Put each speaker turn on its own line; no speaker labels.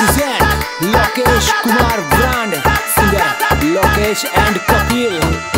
present Lokesh Kumar brand singer Lokesh and Kapil